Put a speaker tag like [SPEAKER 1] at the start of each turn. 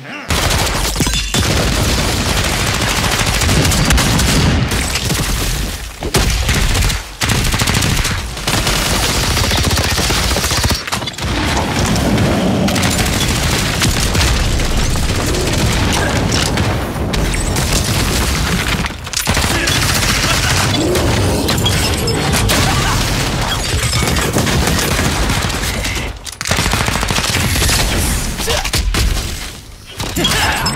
[SPEAKER 1] Yeah. Ha!